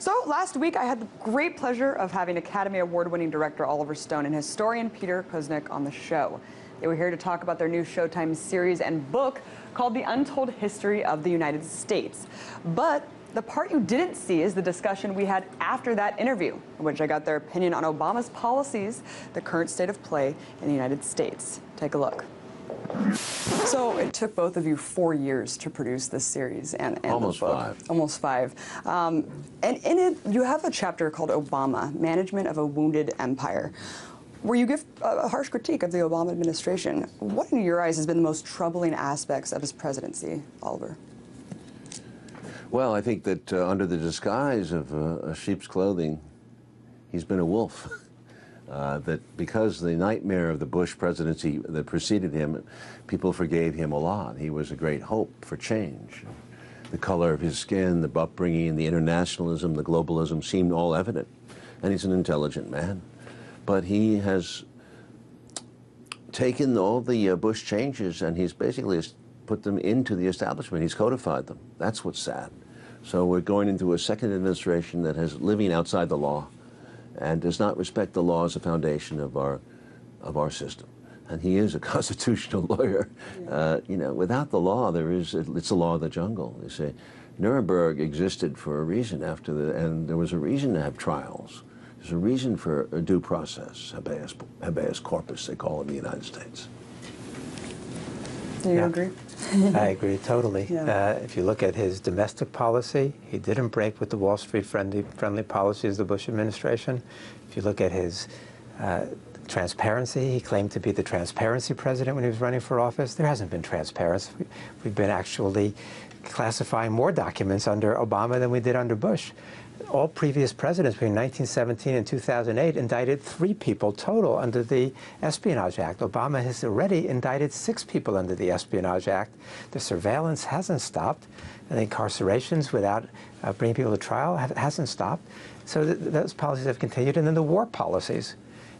So last week, I had the great pleasure of having Academy Award-winning director Oliver Stone and historian Peter Kuznick on the show. They were here to talk about their new Showtime series and book called The Untold History of the United States. But the part you didn't see is the discussion we had after that interview, in which I got their opinion on Obama's policies, the current state of play in the United States. Take a look. So it took both of you four years to produce this series and, and Almost the book. five. Almost five. Um, and in it, you have a chapter called Obama, Management of a Wounded Empire, where you give a harsh critique of the Obama administration. What, in your eyes, has been the most troubling aspects of his presidency, Oliver? Well, I think that uh, under the disguise of uh, a sheep's clothing, he's been a wolf. Uh, that because the nightmare of the Bush presidency that preceded him, people forgave him a lot. He was a great hope for change. The color of his skin, the upbringing, the internationalism, the globalism seemed all evident. And he's an intelligent man. But he has taken all the uh, Bush changes and he's basically put them into the establishment. He's codified them. That's what's sad. So we're going into a second administration that has living outside the law and does not respect the law as a foundation of our of our system. And he is a constitutional lawyer. Uh, you know, without the law, there is it's the law of the jungle. They say Nuremberg existed for a reason after the, and there was a reason to have trials. There's a reason for a due process, habeas, habeas corpus, they call it in the United States. Do you Yeah. agree? I agree totally. Yeah. Uh, if you look at his domestic policy, he didn't break with the Wall Street friendly, friendly policies of the Bush administration. If you look at his uh, transparency, he claimed to be the transparency president when he was running for office. There hasn't been transparency. We've been actually classifying more documents under Obama than we did under Bush. All previous presidents between 1917 and 2008 indicted three people total under the Espionage Act. Obama has already indicted six people under the Espionage Act. The surveillance hasn't stopped, and the incarcerations without uh, bringing people to trial ha- hasn't stopped. So th- those policies have continued, and then the war policies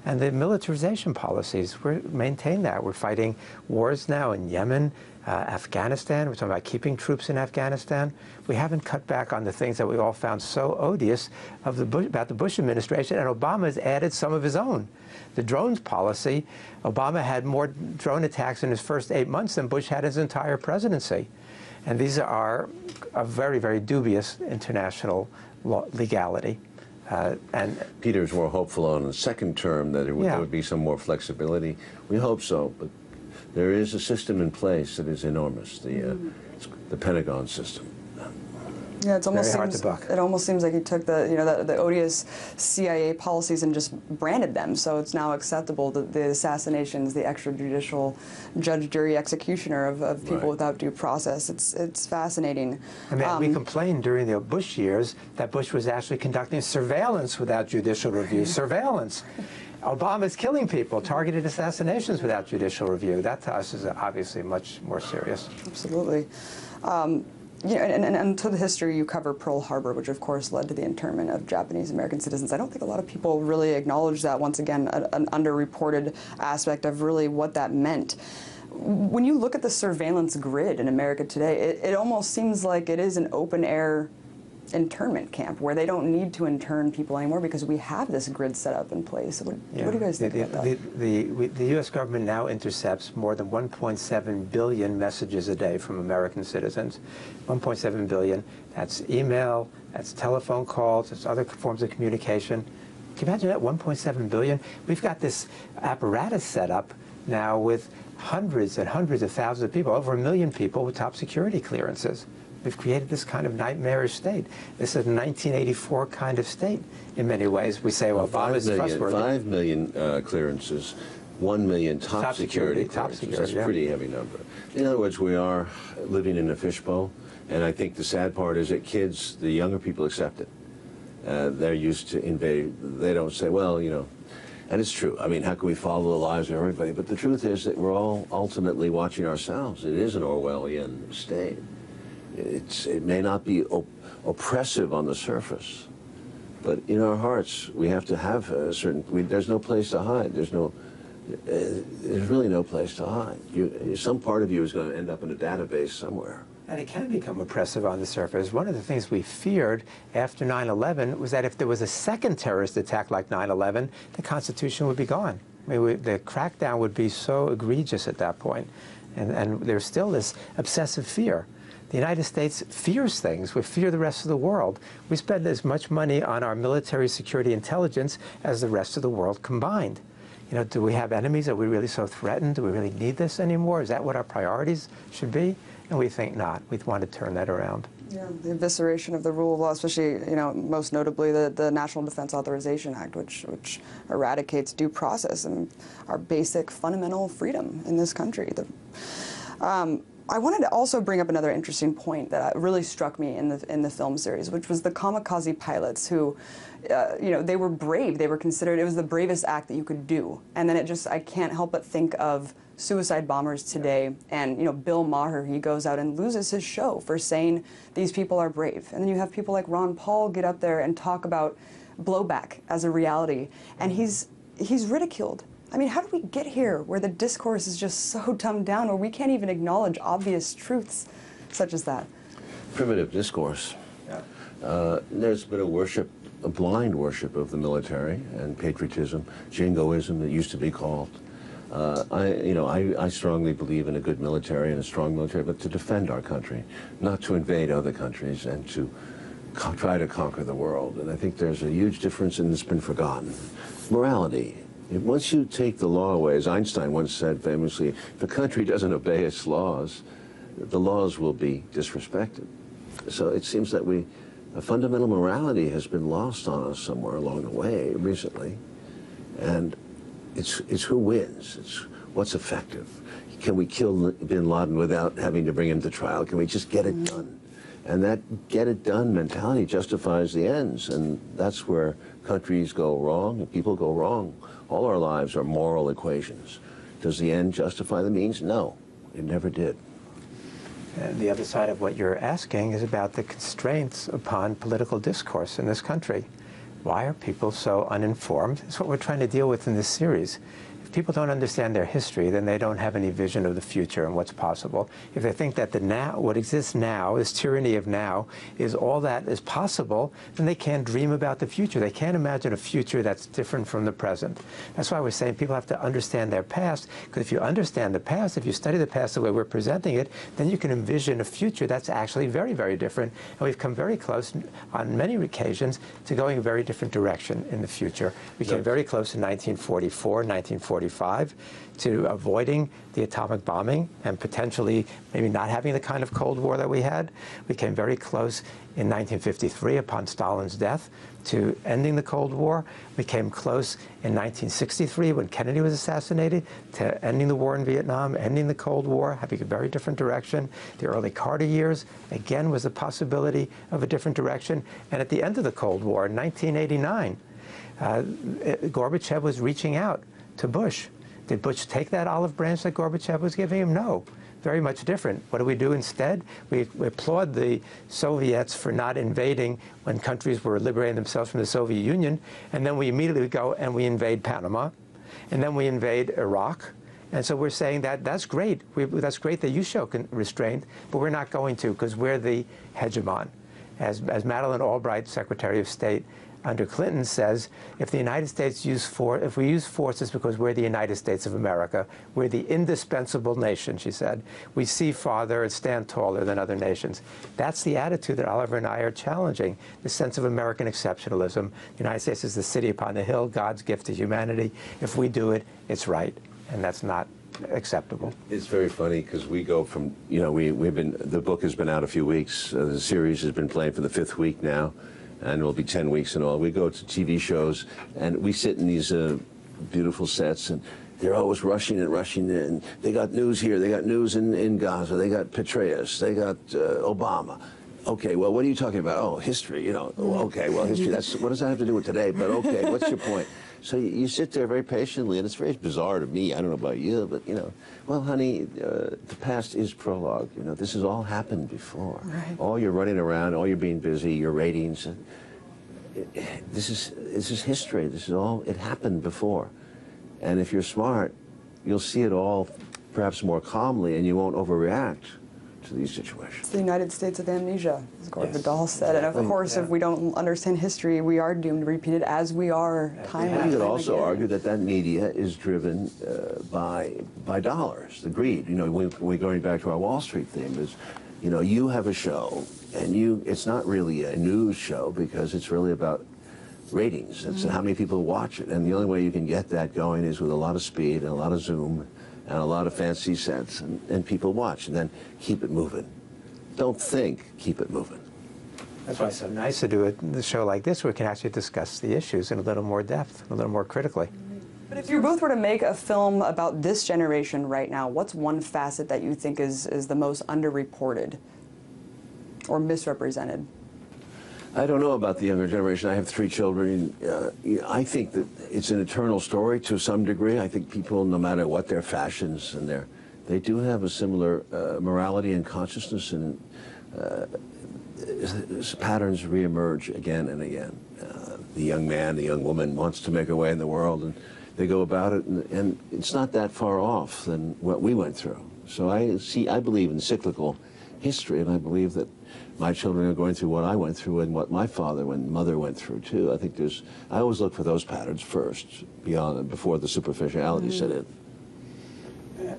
and the militarization policies. We maintain that. We're fighting wars now in Yemen, uh, Afghanistan. We're talking about keeping troops in Afghanistan. We haven't cut back on the things that we all found so odious of the Bush, about the Bush administration, and Obama has added some of his own. The drones policy, Obama had more drone attacks in his first eight months than Bush had his entire presidency. And these are a very, very dubious international legality. Uh, and Peter's more hopeful on the second term that there would, Yeah. there would be some more flexibility. We hope so, but there is a system in place that is enormous, the, uh, the Pentagon system. Yeah, it's almost Very hard seems to buck. it almost seems like he took the you know the, the odious CIA policies and just branded them. So it's now acceptable the, the assassinations, the extrajudicial judge, jury, executioner of, of people Right. without due process. It's it's fascinating. I mean, we Um, complained during the Bush years that Bush was actually conducting surveillance without judicial review. surveillance. Obama's killing people, targeted assassinations without judicial review. That to us is obviously much more serious. Absolutely. Um, you know, and, and, and to the history, you cover Pearl Harbor, which of course led to the internment of Japanese American citizens. I don't think a lot of people really acknowledge that. Once again, a, an underreported aspect of really what that meant. When you look at the surveillance grid in America today, it, it almost seems like it is an open air internment camp where they don't need to intern people anymore because we have this grid set up in place. What, what do you guys think the, about the, that? The, we, the U.S. government now intercepts more than 1.7 billion messages a day from American citizens. 1.7 billion. That's email, that's telephone calls, that's other forms of communication. Can you imagine that? 1.7 billion? We've got this apparatus set up now with hundreds and hundreds of thousands of people, over a million people with top security clearances. We've created this kind of nightmarish state. This is a 1984 kind of state in many ways. We say, well, Five Obama's million, trustworthy. five million uh, clearances, one million top, Top security, top clearances. security, That's a yeah. pretty heavy number. In other words, we are living in a fishbowl, and I think the sad part is that kids, the younger people, accept it. Uh, they're used to invade. They don't say, well, you know, and it's true. I mean, how can we follow the lives of everybody? But the truth is that we're all ultimately watching ourselves. It is an Orwellian state. It's, it may not be op- oppressive on the surface, but in our hearts, we have to have a certain. We, there's no place to hide. There's no. Uh, there's really no place to hide. You, some part of you is going to end up in a database somewhere. And it can become oppressive on the surface. One of the things we feared after 9 11 was that if there was a second terrorist attack like 9 11, the Constitution would be gone. I mean, we, the crackdown would be so egregious at that point. And, and there's still this obsessive fear. The United States fears things. We fear the rest of the world. We spend as much money on our military security intelligence as the rest of the world combined. You know, do we have enemies? Are we really so threatened? Do we really need this anymore? Is that what our priorities should be? And we think not. We want to turn that around. Yeah, the evisceration of the rule of law, especially, you know, most notably the, the National Defense Authorization Act, which, which eradicates due process and our basic fundamental freedom in this country. The, um, I wanted to also bring up another interesting point that really struck me in the in the film series, which was the kamikaze pilots who, uh, you know, they were brave. They were considered it was the bravest act that you could do. And then it just I can't help but think of suicide bombers today, and you know Bill Maher. He goes out and loses his show for saying these people are brave. And then you have people like Ron Paul get up there and talk about blowback as a reality, and he's he's ridiculed I mean, how do we get here where the discourse is just so dumbed down where we can't even acknowledge obvious truths such as that? Primitive discourse. Uh, there's been a worship, a blind worship of the military and patriotism, jingoism, it used to be called. Uh, I, you know, I, I strongly believe in a good military and a strong military, but to defend our country, not to invade other countries and to try to conquer the world. And I think there's a huge difference, and it's been forgotten. Morality once you take the law away, as Einstein once said famously, if a country doesn't obey its laws, the laws will be disrespected. So it seems that we, a fundamental morality has been lost on us somewhere along the way recently. And it's, it's who wins, it's what's effective. Can we kill bin Laden without having to bring him to trial? Can we just get it mm-hmm. done? And that get it done mentality justifies the ends. And that's where countries go wrong and people go wrong. All our lives are moral equations. Does the end justify the means? No, it never did. And the other side of what you're asking is about the constraints upon political discourse in this country. Why are people so uninformed? It's what we're trying to deal with in this series. If people don't understand their history, then they don't have any vision of the future and what's possible. If they think that the now, what exists now, this tyranny of now, is all that is possible, then they can't dream about the future. They can't imagine a future that's different from the present. That's why we're saying people have to understand their past, because if you understand the past, if you study the past the way we're presenting it, then you can envision a future that's actually very, very different. And we've come very close on many occasions to going a very different direction in the future. We came very close in 1944, 1945. 1945 to avoiding the atomic bombing and potentially maybe not having the kind of Cold War that we had. We came very close in 1953 upon Stalin's death to ending the Cold War. We came close in 1963 when Kennedy was assassinated to ending the war in Vietnam, ending the Cold War, having a very different direction. The early Carter years, again, was a possibility of a different direction. And at the end of the Cold War in 1989, uh, Gorbachev was reaching out to Bush. Did Bush take that olive branch that Gorbachev was giving him? No. Very much different. What do we do instead? We, we applaud the Soviets for not invading when countries were liberating themselves from the Soviet Union, and then we immediately go and we invade Panama, and then we invade Iraq. And so we're saying that that's great. We, that's great that you show restraint, but we're not going to because we're the hegemon. As, as Madeleine Albright, Secretary of State, under Clinton says if the United States use force, if we use force, it's because we're the United States of America. We're the indispensable nation, she said. We see farther and stand taller than other nations. That's the attitude that Oliver and I are challenging, the sense of American exceptionalism. The United States is the city upon the hill, God's gift to humanity. If we do it, it's right. And that's not acceptable. It's very funny because we go from, you know, we, we've been, the book has been out a few weeks. Uh, the series has been playing for the fifth week now and it'll be 10 weeks and all. We go to TV shows and we sit in these uh, beautiful sets and they're always rushing and rushing in. They got news here, they got news in, in Gaza, they got Petraeus, they got uh, Obama. Okay, well, what are you talking about? Oh, history, you know. Okay, well, history, that's, what does that have to do with today? But okay, what's your point? So you, you, sit there very patiently, and it's very bizarre to me. I don't know about you, but you know, well, honey, uh, the past is prologue. You know, this has all happened before. Right. All you're running around, all you're being busy, your ratings. Uh, this is this is history. This is all it happened before, and if you're smart, you'll see it all perhaps more calmly, and you won't overreact to these situations. It's the United States of amnesia, as Gore Yes. Vidal said. And of Exactly. course, if we don't understand history, we are doomed to repeat it as we are time and You and could time also again. argue that that media is driven uh, by by dollars, the greed. You know, we, we're going back to our Wall Street theme. Is you know, you have a show, and you it's not really a news show because it's really about ratings. It's how many people watch it, and the only way you can get that going is with a lot of speed and a lot of zoom and a lot of fancy sets, and, and people watch, and then keep it moving. Don't think, keep it moving. That's why it's so nice to do a, a show like this where we can actually discuss the issues in a little more depth, a little more critically. But if you both were to make a film about this generation right now, what's one facet that you think is, is the most underreported or misrepresented? I don't know about the younger generation. I have three children. Uh, I think that it's an eternal story to some degree. I think people, no matter what their fashions and their, they do have a similar uh, morality and consciousness, and uh, patterns reemerge again and again. Uh, the young man, the young woman wants to make a way in the world, and they go about it, and, and it's not that far off than what we went through. So I see, I believe in cyclical history, and I believe that my children are going through what I went through and what my father and mother went through too. I think there's, I always look for those patterns first, beyond before the superficiality set in. Mm-hmm.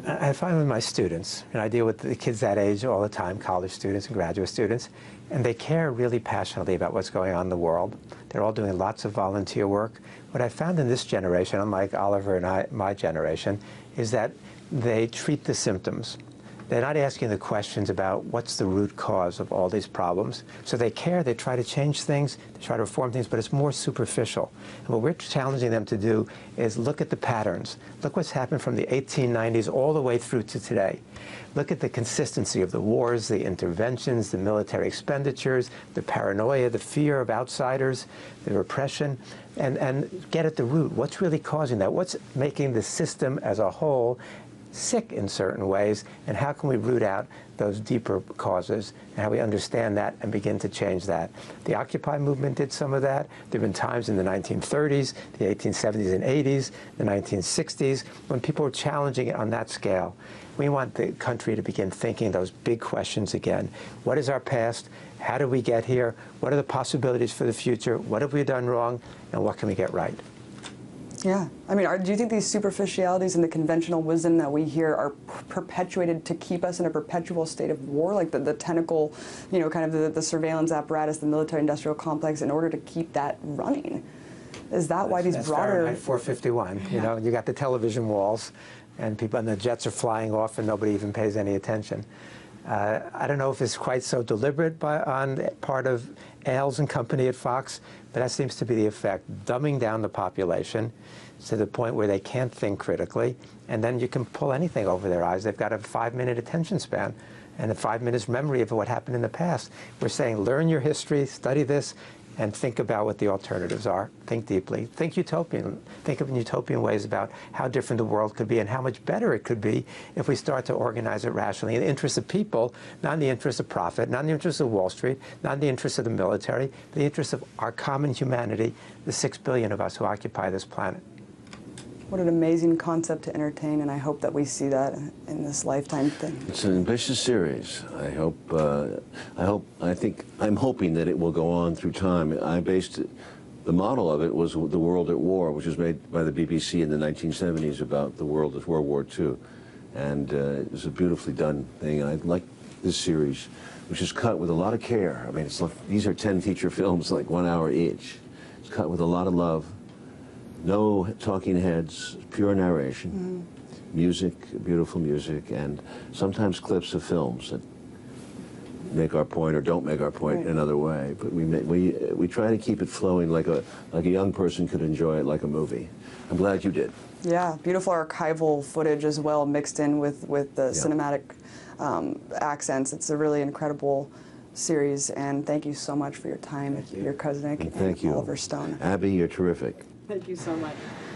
I I find with my students, and I deal with the kids that age all the time, college students and graduate students, and they care really passionately about what's going on in the world. They're all doing lots of volunteer work. What I found in this generation, unlike Oliver and I, my generation, is that they treat the symptoms. They're not asking the questions about what's the root cause of all these problems. So they care, they try to change things, they try to reform things, but it's more superficial. And what we're challenging them to do is look at the patterns. Look what's happened from the 1890s all the way through to today. Look at the consistency of the wars, the interventions, the military expenditures, the paranoia, the fear of outsiders, the repression, and, and get at the root. What's really causing that? What's making the system as a whole sick in certain ways, and how can we root out those deeper causes and how we understand that and begin to change that. The Occupy movement did some of that. There have been times in the 1930s, the 1870s and 80s, the 1960s, when people were challenging it on that scale. We want the country to begin thinking those big questions again. What is our past? How did we get here? What are the possibilities for the future? What have we done wrong? And what can we get right? Yeah. I mean, are, do you think these superficialities and the conventional wisdom that we hear are perpetuated to keep us in a perpetual state of war? Like the, the tentacle, you know, kind of the, the surveillance apparatus, the military industrial complex, in order to keep that running? Is that why these That's broader. Fahrenheit 451. You know, you got the television walls, and people, and the jets are flying off, and nobody even pays any attention. Uh, I don't know if it's quite so deliberate by, on part of Ailes and company at Fox, but that seems to be the effect, dumbing down the population to the point where they can't think critically, and then you can pull anything over their eyes. They've got a five-minute attention span and a five minutes memory of what happened in the past. We're saying learn your history, study this, and think about what the alternatives are. Think deeply. Think utopian. Think of utopian ways about how different the world could be and how much better it could be if we start to organize it rationally in the interest of people, not in the interest of profit, not in the interest of Wall Street, not in the interest of the military, the interest of our common humanity, the six billion of us who occupy this planet. What an amazing concept to entertain, and I hope that we see that in this lifetime thing. It's an ambitious series. I hope. Uh, I hope. I think. I'm hoping that it will go on through time. I based it, the model of it was the World at War, which was made by the BBC in the 1970s about the world of World War II, and uh, it was a beautifully done thing. I like this series, which is cut with a lot of care. I mean, it's these are 10 feature films, like one hour each. It's cut with a lot of love. No talking heads, pure narration, music, beautiful music, and sometimes clips of films that make our point or don't make our point Right. another way. But we, ma- we, we try to keep it flowing like a, like a young person could enjoy it like a movie. I'm glad you did. Yeah, beautiful archival footage as well, mixed in with, with the Yeah. cinematic um, accents. It's a really incredible series, and thank you so much for your time, Peter Kuznick And thank and you. Oliver Stone. Abby, you're terrific. Thank you so much.